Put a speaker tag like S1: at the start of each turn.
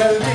S1: Yeah.